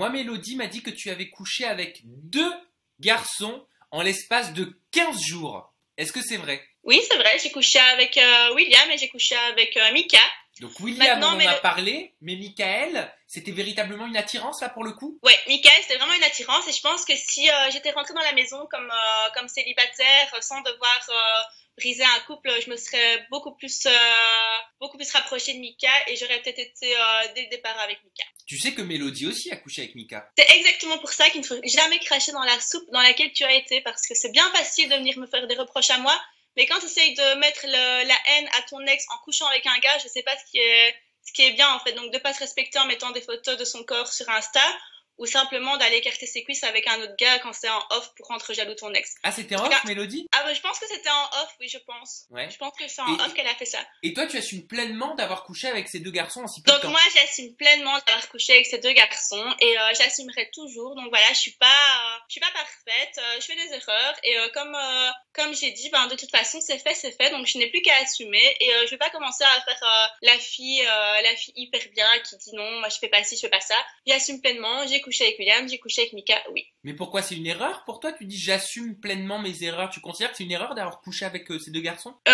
Moi, Mélodie m'a dit que tu avais couché avec deux garçons en l'espace de 15 jours. Est-ce que c'est vrai? Oui, c'est vrai, j'ai couché avec euh, William et j'ai couché avec euh, Mika. Donc William Maintenant, on en a le- parlé, mais Michael, c'était véritablement une attirance là pour le coup? Ouais, Mika, c'était vraiment une attirance et je pense que si euh, j'étais rentrée dans la maison comme, euh, comme célibataire sans devoir briser un couple, je me serais beaucoup plus, euh, beaucoup plus rapprochée de Mika et j'aurais peut-être été euh, dès le départ avec Mika. Tu sais que Mélodie aussi a couché avec Mika. C'est exactement pour ça qu'il ne faut jamais cracher dans la soupe dans laquelle tu as été, parce que c'est bien facile de venir me faire des reproches à moi, mais quand tu essayes de mettre le- la haine à ton ex en couchant avec un gars, je sais pas ce qui est, ce qui est bien en fait. Donc de pas se respecter en mettant des photos de son corps sur Insta, ou simplement d'aller écarter ses cuisses avec un autre gars quand c'est en off pour rendre jaloux ton ex. Ah, c'était en off. Mélodie? Ah bah je pense que c'était en off, oui je pense. Ouais. Je pense que c'est en Et- off qu'elle a fait ça. Et toi, tu assumes pleinement d'avoir couché avec ces deux garçons en si peu de Donc temps? moi j'assume pleinement d'avoir couché avec ces deux garçons et euh, j'assumerai toujours. Donc voilà, je suis pas euh, je suis pas parfaite, euh, je fais des erreurs et euh, comme euh, comme j'ai dit, ben de toute façon c'est fait, c'est fait. Donc je n'ai plus qu'à assumer et euh, je vais pas commencer à faire euh, la fille euh, la fille hyper bien qui dit non, moi je fais pas ci, je fais pas ça. J'assume pleinement, j'ai couché avec William, j'ai couché avec Mika, oui. Mais pourquoi? C'est une erreur pour toi? Tu dis j'assume pleinement mes erreurs. Tu considères que c'est une erreur d'avoir couché avec euh, ces deux garçons? Euh,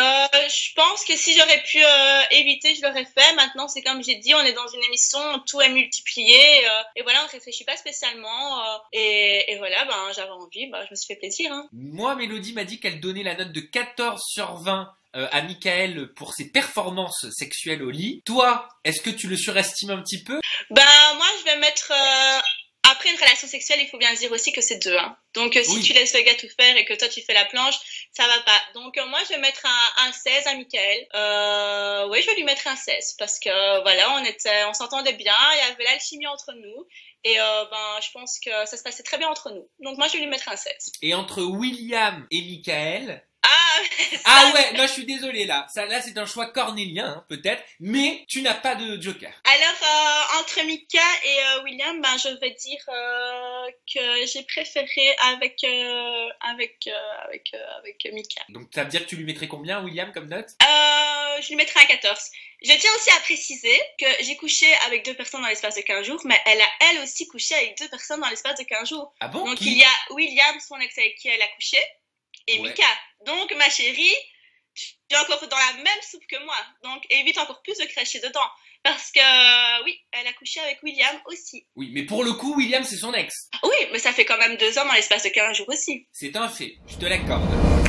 je pense que si j'aurais pu euh, éviter, je l'aurais fait. Maintenant, c'est comme j'ai dit, on est dans une émission, tout est multiplié. euh, et voilà, on réfléchit pas spécialement. euh, et, et voilà, ben, j'avais envie, ben, je me suis fait plaisir. Hein. Moi, Mélodie m'a dit qu'elle donnait la note de 14 sur 20 euh, à Michael pour ses performances sexuelles au lit. Toi, est-ce que tu le surestimes un petit peu? Ben, moi, je vais mettre... après une relation sexuelle, il faut bien dire aussi que c'est deux. Hein. Donc, euh, si Oui. tu laisses le gars tout faire et que toi, tu fais la planche, ça va pas. Donc, euh, moi, je vais mettre un, un 16 à Michael. Euh, oui, je vais lui mettre un 16 parce que, voilà, on était, on s'entendait bien, il y avait l'alchimie entre nous. Et euh, ben, je pense que ça se passait très bien entre nous. Donc, moi, je vais lui mettre un 16. Et entre William et Michael... Ah, Ah ouais, non, je suis désolé là. Ça, là, c'est un choix cornélien, hein, peut-être. Mais tu n'as pas de joker. Alors, euh, entre Mika et euh, William, ben, je vais dire euh, que j'ai préféré avec, avec, avec, avec Mika. Donc, ça veut dire que tu lui mettrais combien, William, comme note? Je lui mettrai un 14. Je tiens aussi à préciser que j'ai couché avec deux personnes dans l'espace de 15 jours, mais elle a elle aussi couché avec deux personnes dans l'espace de 15 jours. Ah bon? Donc il y a William, son ex avec qui elle a couché, et Ouais. Mika. Donc ma chérie, tu es encore dans la même soupe que moi. Donc évite encore plus de cracher dedans. Parce que oui, elle a couché avec William aussi. Oui, mais pour le coup, William, c'est son ex. Oui, mais ça fait quand même deux ans dans l'espace de 15 jours aussi. C'est un fait. Je te l'accorde.